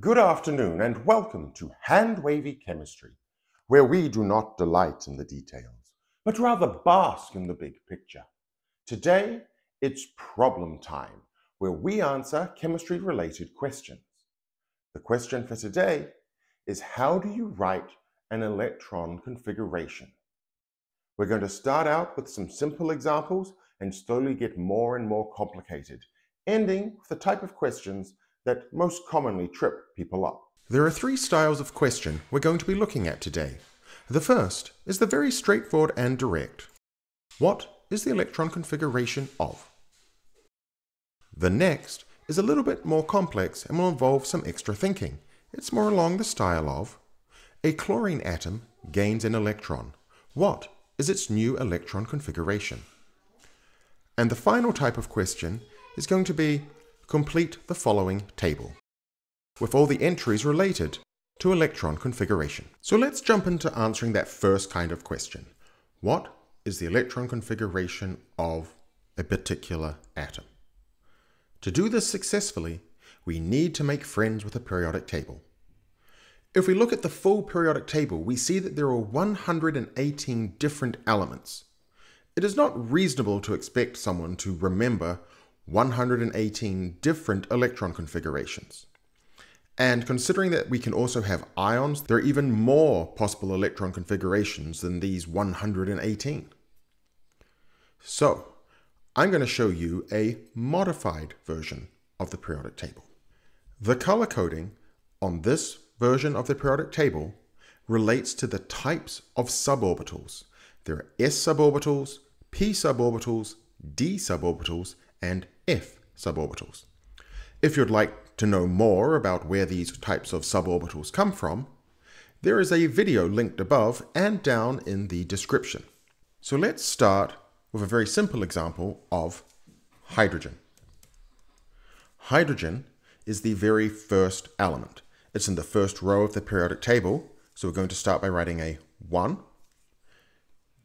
Good afternoon and welcome to Hand Wavy Chemistry, where we do not delight in the details, but rather bask in the big picture. Today, it's problem time, where we answer chemistry related questions. The question for today is how do you write an electron configuration? We're going to start out with some simple examples and slowly get more and more complicated, ending with the type of questions that most commonly trip people up. There are three styles of question we're going to be looking at today. The first is the very straightforward and direct. What is the electron configuration of? The next is a little bit more complex and will involve some extra thinking. It's more along the style of a chlorine atom gains an electron. What is its new electron configuration? And the final type of question is going to be complete the following table with all the entries related to electron configuration. So let's jump into answering that first kind of question. What is the electron configuration of a particular atom? To do this successfully, we need to make friends with a periodic table. If we look at the full periodic table, we see that there are 118 different elements. It is not reasonable to expect someone to remember 118 different electron configurations. And considering that we can also have ions, there are even more possible electron configurations than these 118. So, I'm going to show you a modified version of the periodic table. The color coding on this version of the periodic table relates to the types of suborbitals. There are s suborbitals, p suborbitals, d suborbitals, and f suborbitals. If you'd like to know more about where these types of suborbitals come from, there is a video linked above and down in the description. So let's start with a very simple example of hydrogen. Hydrogen is the very first element. It's in the first row of the periodic table, so we're going to start by writing a 1.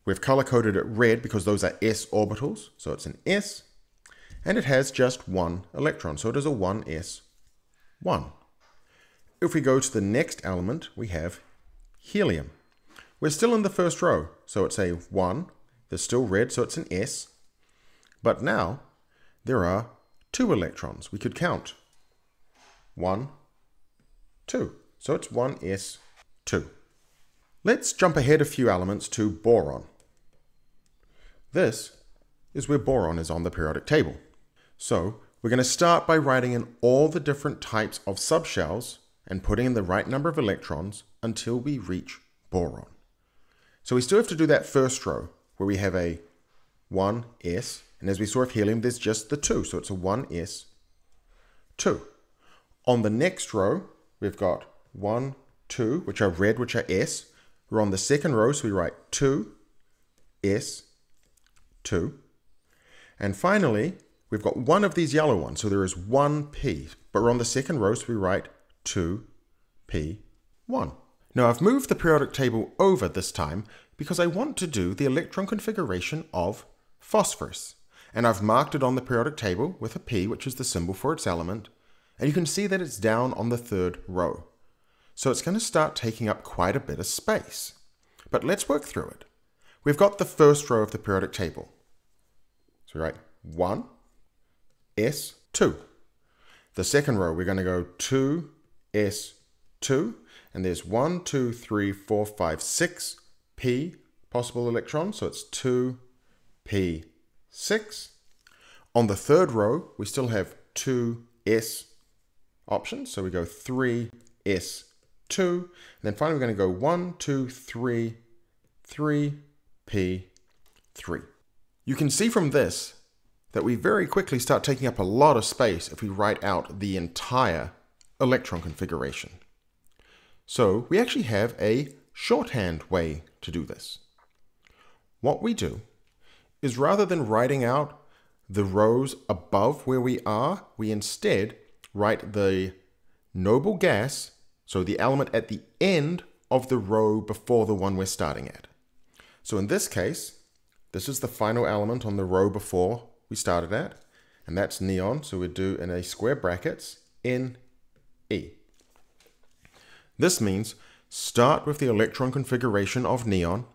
We've color-coded it red because those are s orbitals, so it's an s and it has just one electron, so it is a 1s 1. If we go to the next element, we have helium. We're still in the first row, so it's a 1. There's still red, so it's an S. But now, there are two electrons. We could count. 1, 2. So it's 1s 2. Let's jump ahead a few elements to boron. This is where boron is on the periodic table. So we're going to start by writing in all the different types of subshells and putting in the right number of electrons until we reach boron. So we still have to do that first row where we have a 1s, and as we saw with helium, there's just the 2, so it's a 1s, 2. On the next row, we've got 1, 2, which are red, which are s. We're on the second row, so we write 2, s, 2. And finally, We've got one of these yellow ones, so there is one P, but we're on the second row, so we write 2P1. Now I've moved the periodic table over this time because I want to do the electron configuration of phosphorus. And I've marked it on the periodic table with a P, which is the symbol for its element, and you can see that it's down on the third row. So it's going to start taking up quite a bit of space. But let's work through it. We've got the first row of the periodic table. So we write 1, S2. The second row, we're going to go 2, S2, and there's 1, 2, 3, 4, 5, 6 P possible electrons, so it's 2, P6. On the third row, we still have 2, S options, so we go 3, S2, and then finally we're going to go 1, 2, 3, 3, P3. You can see from this that we very quickly start taking up a lot of space if we write out the entire electron configuration. So we actually have a shorthand way to do this. What we do is rather than writing out the rows above where we are, we instead write the noble gas, so the element at the end of the row before the one we're starting at. So in this case, this is the final element on the row before we started at, and that's neon, so we do in a square brackets, N, E. This means start with the electron configuration of neon,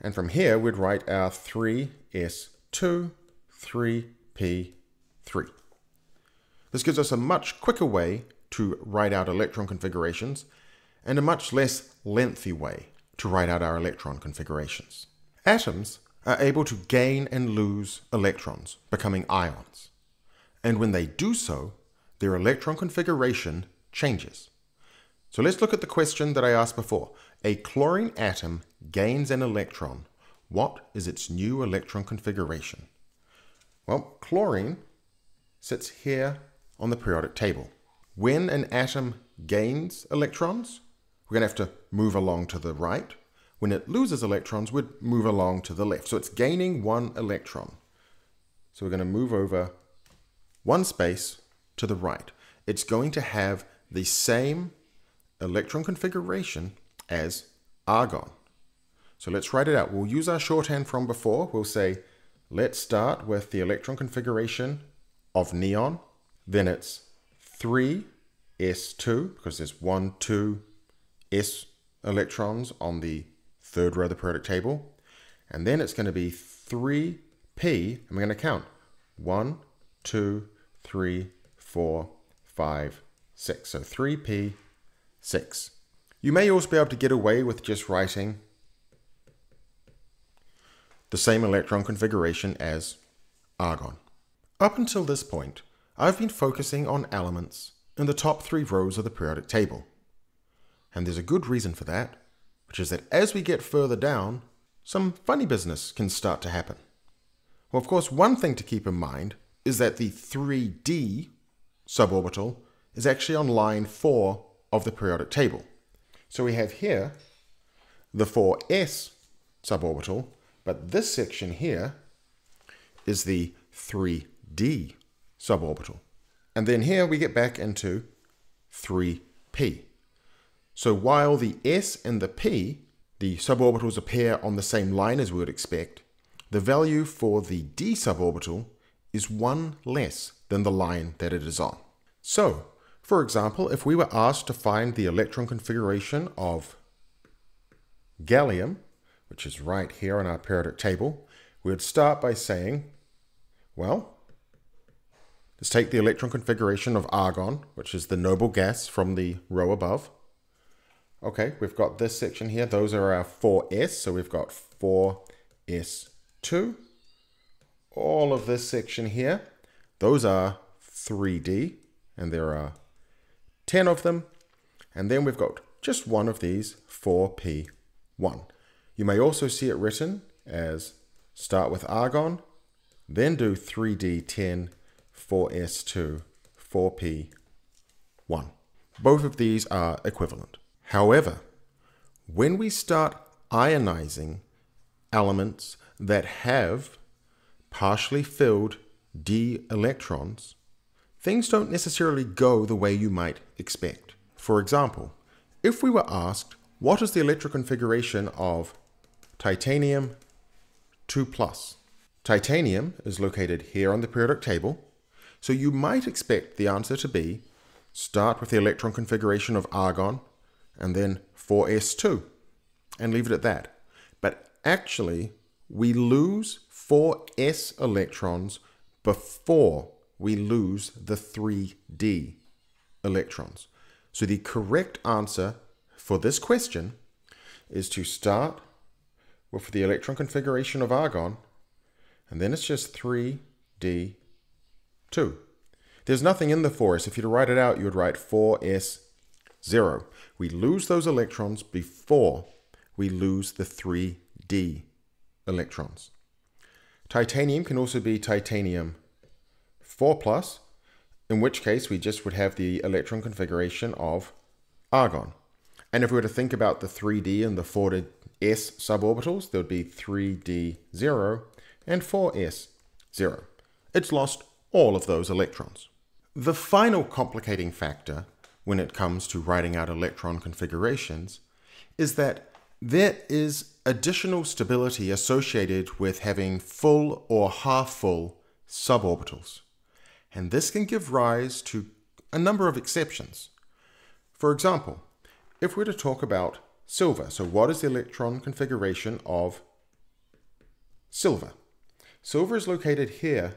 and from here we'd write our 3s2, 3p3. This gives us a much quicker way to write out electron configurations and a much less lengthy way to write out our electron configurations. Atoms are able to gain and lose electrons, becoming ions. And when they do so, their electron configuration changes. So let's look at the question that I asked before. A chlorine atom gains an electron. What is its new electron configuration? Well, chlorine sits here on the periodic table. When an atom gains electrons, we're going to have to move along to the right. When it loses electrons, we'd move along to the left. So it's gaining one electron. So we're going to move over one space to the right. It's going to have the same electron configuration as argon. So let's write it out. We'll use our shorthand from before. We'll say, let's start with the electron configuration of neon. Then it's 3s2, because there's 1, 2, s electrons on the third row of the periodic table. And then it's going to be 3p, and we're going to count 1, 2, 3, 4, 5, 6. So 3p, 6. You may also be able to get away with just writing the same electron configuration as argon. Up until this point, I've been focusing on elements in the top three rows of the periodic table. And there's a good reason for that, which is that as we get further down, some funny business can start to happen. Well, of course, one thing to keep in mind is that the 3d suborbital is actually on line 4 of the periodic table. So we have here the 4s suborbital, but this section here is the 3d suborbital. And then here we get back into 3p. So while the S and the P, the suborbitals appear on the same line as we would expect, the value for the D suborbital is one less than the line that it is on. So, for example, if we were asked to find the electron configuration of gallium, which is right here on our periodic table, we would start by saying, well, let's take the electron configuration of argon, which is the noble gas from the row above. Okay, we've got this section here. Those are our 4s. So we've got 4s2. All of this section here, those are 3d. And there are 10 of them. And then we've got just one of these, 4p1. You may also see it written as start with argon, then do 3d10, 4s2, 4p1. Both of these are equivalent. However, when we start ionizing elements that have partially filled d electrons, things don't necessarily go the way you might expect. For example, if we were asked, what is the electron configuration of titanium 2 plus? Titanium is located here on the periodic table, so you might expect the answer to be start with the electron configuration of argon and then 4s2 and leave it at that. But actually, we lose 4s electrons before we lose the 3d electrons. So the correct answer for this question is to start with the electron configuration of argon, and then it's just 3d2. There's nothing in the 4s. If you were to write it out, you would write 4s0. We lose those electrons before we lose the 3d electrons. Titanium can also be titanium 4 plus, in which case we just would have the electron configuration of argon. And if we were to think about the 3d and the 4s suborbitals, there would be 3d0 and 4s0. It's lost all of those electrons. The final complicating factor when it comes to writing out electron configurations is that there is additional stability associated with having full or half full suborbitals. And this can give rise to a number of exceptions. For example, if we're to talk about silver, so what is the electron configuration of silver? Silver is located here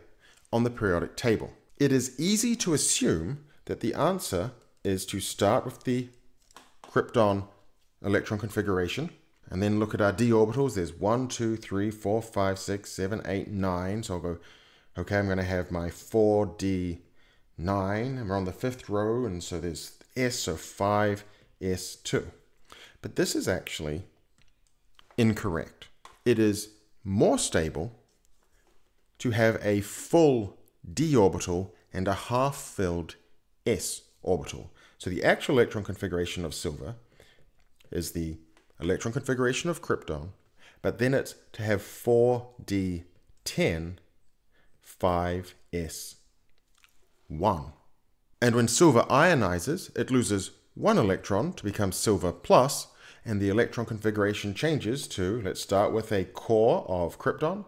on the periodic table. It is easy to assume that the answer is to start with the krypton electron configuration and then look at our d orbitals. There's 1, 2, 3, 4, 5, 6, 7, 8, 9. So I'll go, okay, I'm going to have my 4d9 and we're on the fifth row and so there's s, so 5s2. But this is actually incorrect. It is more stable to have a full d orbital and a half-filled s orbital. So the actual electron configuration of silver is the electron configuration of krypton, but then it's to have 4d10 5s1. And when silver ionizes, it loses one electron to become silver plus, and the electron configuration changes to, let's start with a core of krypton,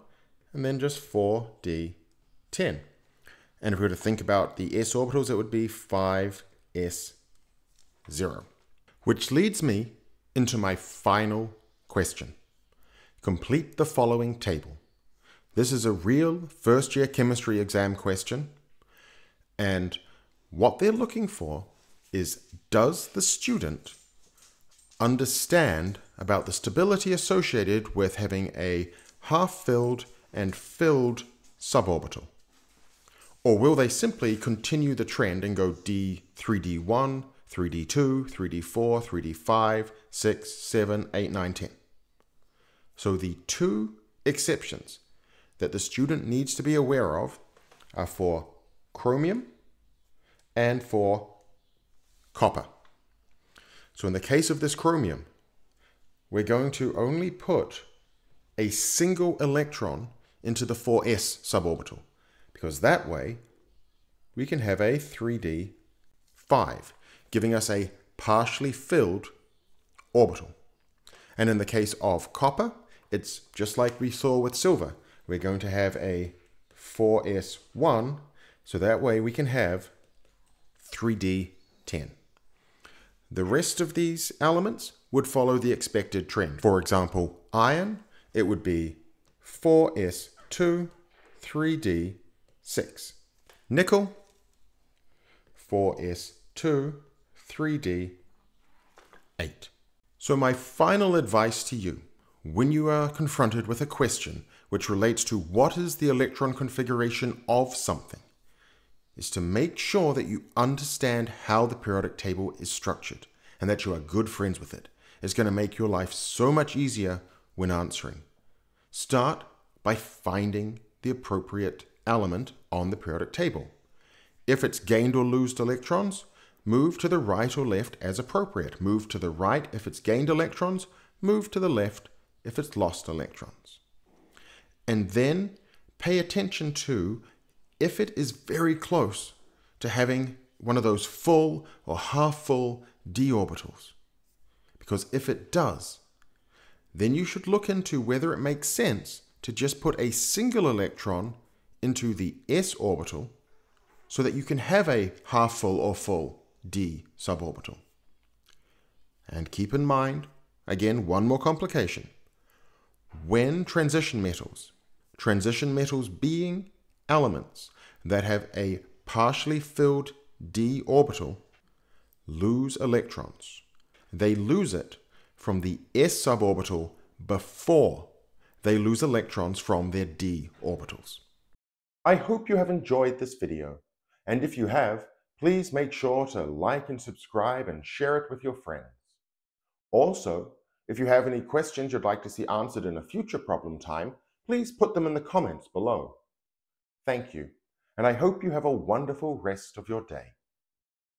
and then just 4d10. And if we were to think about the s orbitals, it would be 5s0. Which leads me into my final question. Complete the following table. This is a real first year chemistry exam question. And what they're looking for is does the student understand about the stability associated with having a half filled and filled suborbital? Or will they simply continue the trend and go D, 3D1, 3D2, 3D4, 3D5, 6, 7, 8, 9, 10? So the two exceptions that the student needs to be aware of are for chromium and for copper. So in the case of this chromium, we're going to only put a single electron into the 4s suborbital because that way we can have a 3d 5, giving us a partially filled orbital. And in the case of copper, it's just like we saw with silver. We're going to have a 4s1, so that way we can have 3d10. The rest of these elements would follow the expected trend. For example, iron, it would be 4s2, 3d6. Nickel, 4s2, 3d8. So my final advice to you, when you are confronted with a question which relates to what is the electron configuration of something, is to make sure that you understand how the periodic table is structured and that you are good friends with it. It's going to make your life so much easier when answering. Start by finding the appropriate element on the periodic table. If it's gained or lost electrons, move to the right or left as appropriate. Move to the right if it's gained electrons, move to the left if it's lost electrons. And then pay attention to if it is very close to having one of those full or half full d orbitals. Because if it does, then you should look into whether it makes sense to just put a single electron into the s orbital so that you can have a half full or full d suborbital. And keep in mind, again, one more complication. When transition metals, transition metals being elements that have a partially filled d orbital, lose electrons. They lose it from the s suborbital before they lose electrons from their d orbitals. I hope you have enjoyed this video, and if you have, please make sure to like and subscribe and share it with your friends. Also, if you have any questions you'd like to see answered in a future problem time, please put them in the comments below. Thank you, and I hope you have a wonderful rest of your day.